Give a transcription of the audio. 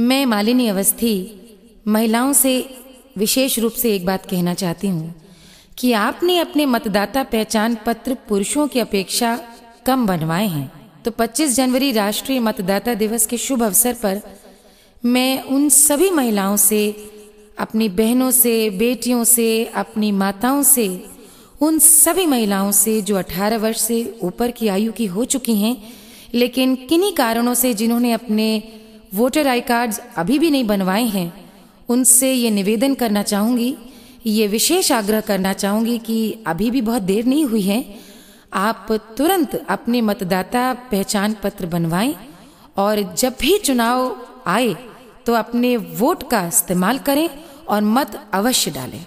मैं मालिनी अवस्थी, महिलाओं से विशेष रूप से एक बात कहना चाहती हूँ कि आपने अपने मतदाता पहचान पत्र पुरुषों की अपेक्षा कम बनवाए हैं। तो 25 जनवरी राष्ट्रीय मतदाता दिवस के शुभ अवसर पर मैं उन सभी महिलाओं से, अपनी बहनों से, बेटियों से, अपनी माताओं से, उन सभी महिलाओं से जो 18 वर्ष से ऊपर की आयु की हो चुकी हैं, लेकिन किन्हीं कारणों से जिन्होंने अपने वोटर आई कार्ड्स अभी भी नहीं बनवाए हैं। उनसे ये निवेदन करना चाहूँगी, ये विशेष आग्रह करना चाहूँगी कि अभी भी बहुत देर नहीं हुई है। आप तुरंत अपने मतदाता पहचान पत्र बनवाएँ और जब भी चुनाव आए तो अपने वोट का इस्तेमाल करें और मत अवश्य डालें।